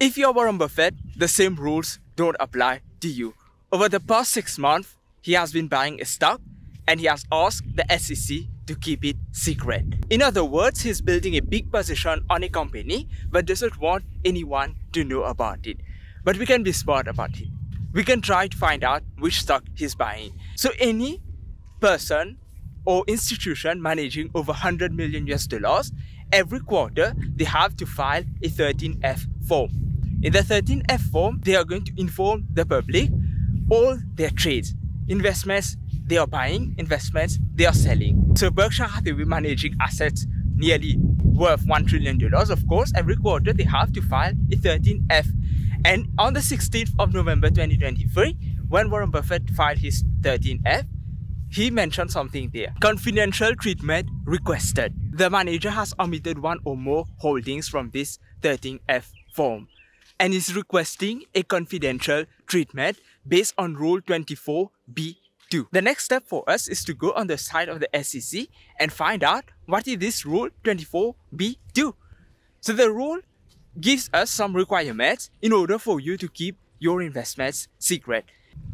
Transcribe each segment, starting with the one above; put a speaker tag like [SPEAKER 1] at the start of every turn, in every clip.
[SPEAKER 1] If you're Warren Buffett, the same rules don't apply to you. Over the past six months, he has been buying a stock and he has asked the SEC to keep it secret. In other words, he's building a big position on a company but doesn't want anyone to know about it. But we can be smart about it. We can try to find out which stock he's buying. So any person or institution managing over 100 million US dollars, every quarter they have to file a 13F form. In the 13F form, they are going to inform the public all their trades, investments they are buying, investments they are selling. So Berkshire Hathaway managing assets nearly worth $1 trillion. Of course, every quarter they have to file a 13F. And on the 16th of November 2023, when Warren Buffett filed his 13F, he mentioned something there. Confidential treatment requested. The manager has omitted one or more holdings from this 13F form and is requesting a confidential treatment based on Rule 24B2. The next step for us is to go on the side of the SEC and find out what is this Rule 24B2. So the rule gives us some requirements in order for you to keep your investments secret.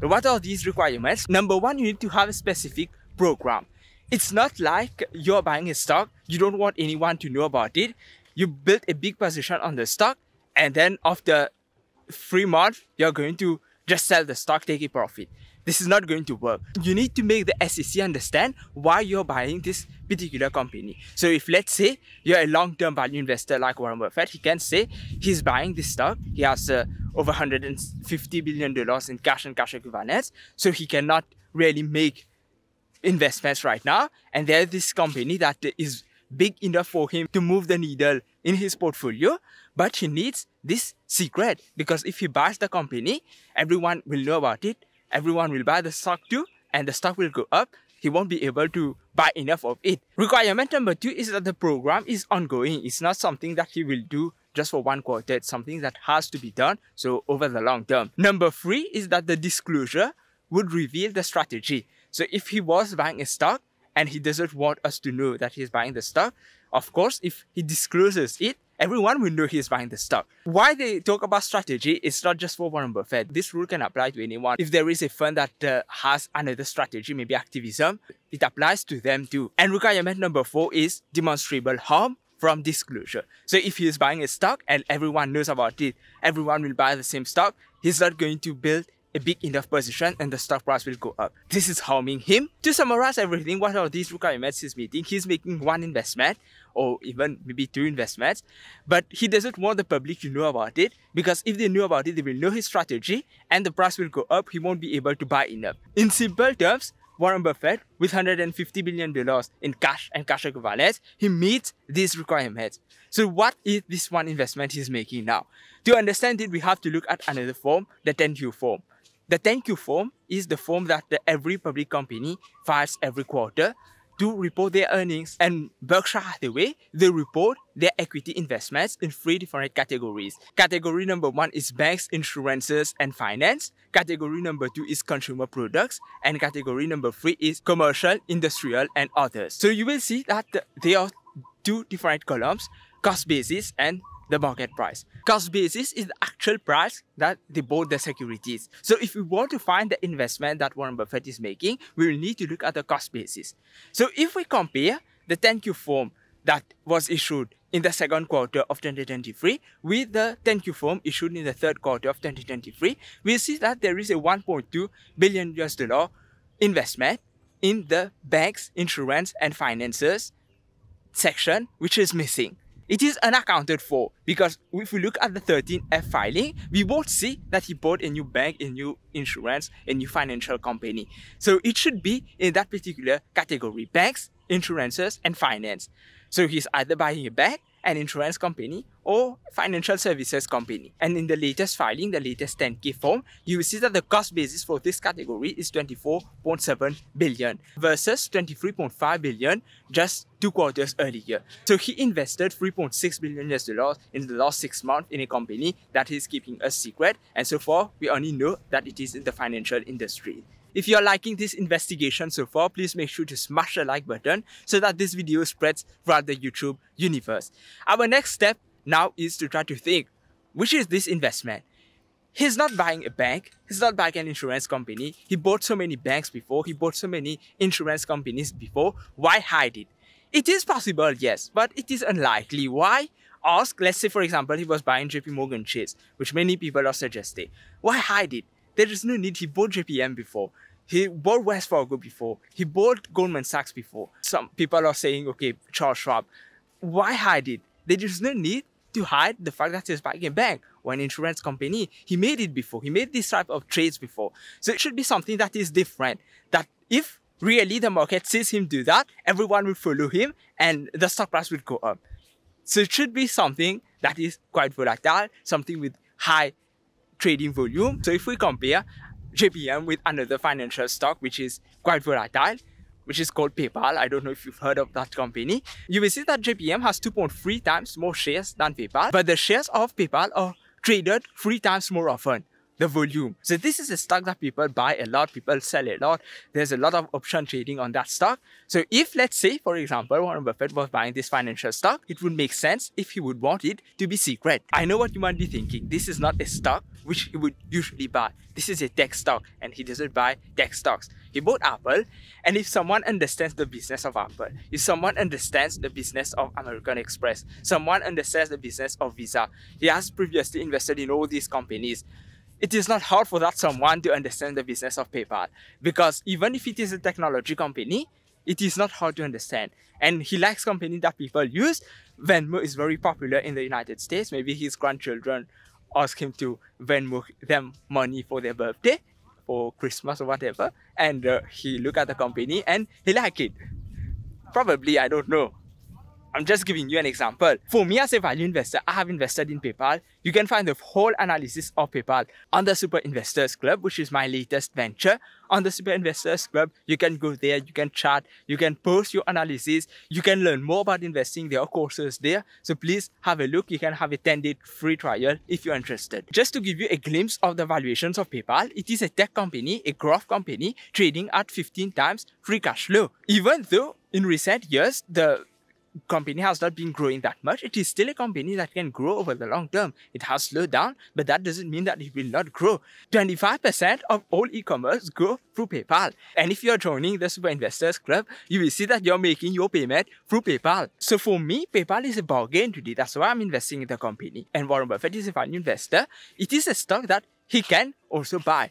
[SPEAKER 1] What are these requirements? Number one, you need to have a specific program. It's not like you're buying a stock, you don't want anyone to know about it. You build a big position on the stock and then after three months, you're going to just sell the stock, take a profit. This is not going to work. You need to make the SEC understand why you're buying this particular company. So if let's say you're a long-term value investor like Warren Buffett, he can say he's buying this stock. He has uh, over 150 billion dollars in cash and cash equivalents, so he cannot really make investments right now. And there's this company that is big enough for him to move the needle in his portfolio but he needs this secret because if he buys the company, everyone will know about it. Everyone will buy the stock too and the stock will go up. He won't be able to buy enough of it. Requirement number two is that the program is ongoing. It's not something that he will do just for one quarter. It's something that has to be done. So over the long term. Number three is that the disclosure would reveal the strategy. So if he was buying a stock and he doesn't want us to know that he's buying the stock, of course, if he discloses it, everyone will know he's buying the stock. Why they talk about strategy is not just for Warren Buffett. This rule can apply to anyone. If there is a fund that uh, has another strategy, maybe activism, it applies to them too. And requirement number four is demonstrable harm from disclosure. So if he is buying a stock and everyone knows about it, everyone will buy the same stock, he's not going to build a big enough position and the stock price will go up. This is harming him. To summarize everything, what are these requirements he's meeting? He's making one investment or even maybe two investments, but he doesn't want the public to know about it because if they know about it, they will know his strategy and the price will go up. He won't be able to buy enough. In simple terms, Warren Buffett, with $150 billion in cash and cash equivalents, he meets these requirements. So what is this one investment he's making now? To understand it, we have to look at another form, the 10Q form. The 10Q form is the form that the every public company files every quarter to report their earnings. And Berkshire Hathaway, they report their equity investments in three different categories. Category number one is banks, insurances, and finance. Category number two is consumer products. And category number three is commercial, industrial, and others. So you will see that there are two different columns, cost basis and the market price. Cost basis is the actual price that they bought the securities. So if we want to find the investment that Warren Buffett is making, we will need to look at the cost basis. So if we compare the 10Q form that was issued in the second quarter of 2023 with the 10Q form issued in the third quarter of 2023, we see that there is a 1.2 billion US dollar investment in the banks, insurance, and finances section, which is missing it is unaccounted for because if we look at the 13F filing, we won't see that he bought a new bank, a new insurance, a new financial company. So it should be in that particular category, banks, insurances, and finance. So he's either buying a bank an insurance company or financial services company. And in the latest filing, the latest 10K form, you will see that the cost basis for this category is 24.7 billion versus 23.5 billion just two quarters earlier. So he invested 3.6 billion US dollars in the last six months in a company that is keeping a secret. And so far, we only know that it is in the financial industry. If you're liking this investigation so far, please make sure to smash the like button so that this video spreads throughout the YouTube universe. Our next step now is to try to think which is this investment. He's not buying a bank. He's not buying an insurance company. He bought so many banks before. He bought so many insurance companies before. Why hide it? It is possible, yes, but it is unlikely. Why? Ask, let's say, for example, he was buying JP Morgan Chase, which many people are suggesting. Why hide it? There is no need. He bought JPM before. He bought Wells Fargo before. He bought Goldman Sachs before. Some people are saying, okay, Charles Schwab. Why hide it? There is no need to hide the fact that he's buying a bank or an insurance company. He made it before. He made this type of trades before. So it should be something that is different. That if really the market sees him do that, everyone will follow him and the stock price will go up. So it should be something that is quite volatile, something with high trading volume. So if we compare JPM with another financial stock which is quite volatile, which is called PayPal. I don't know if you've heard of that company. You will see that JPM has 2.3 times more shares than PayPal, but the shares of PayPal are traded three times more often the volume. So this is a stock that people buy a lot, people sell a lot. There's a lot of option trading on that stock. So if let's say, for example, Warren Buffett was buying this financial stock, it would make sense if he would want it to be secret. I know what you might be thinking. This is not a stock which he would usually buy. This is a tech stock and he doesn't buy tech stocks. He bought Apple and if someone understands the business of Apple, if someone understands the business of American Express, someone understands the business of Visa, he has previously invested in all these companies, it is not hard for that someone to understand the business of PayPal because even if it is a technology company, it is not hard to understand. And he likes company that people use. Venmo is very popular in the United States. Maybe his grandchildren ask him to Venmo them money for their birthday, for Christmas or whatever. And uh, he look at the company and he like it. Probably, I don't know. I'm just giving you an example. For me as a value investor, I have invested in PayPal. You can find the whole analysis of PayPal on the Super Investors Club, which is my latest venture. On the Super Investors Club, you can go there, you can chat, you can post your analysis, you can learn more about investing. There are courses there. So please have a look. You can have a 10-day free trial if you're interested. Just to give you a glimpse of the valuations of PayPal, it is a tech company, a growth company, trading at 15 times free cash flow. Even though in recent years, the company has not been growing that much. It is still a company that can grow over the long term. It has slowed down, but that doesn't mean that it will not grow. 25% of all e-commerce go through PayPal. And if you're joining the Super Investors Club, you will see that you're making your payment through PayPal. So for me, PayPal is a bargain today. That's why I'm investing in the company. And Warren Buffett is a value investor. It is a stock that he can also buy.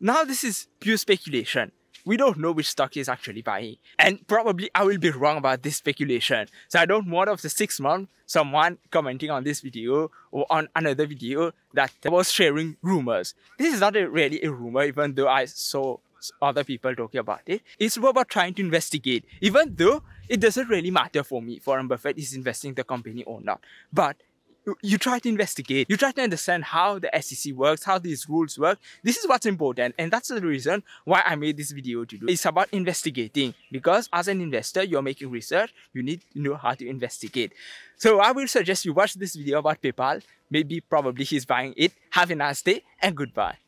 [SPEAKER 1] Now this is pure speculation we don't know which stock he's actually buying. And probably I will be wrong about this speculation. So I don't want after six months someone commenting on this video or on another video that was sharing rumors. This is not a, really a rumor even though I saw other people talking about it. It's more about trying to investigate. Even though it doesn't really matter for me, Warren Buffett is investing the company or not. But you try to investigate, you try to understand how the SEC works, how these rules work. This is what's important, and that's the reason why I made this video to do. It's about investigating because as an investor, you're making research, you need to know how to investigate. So I will suggest you watch this video about PayPal. Maybe probably he's buying it. Have a nice day and goodbye.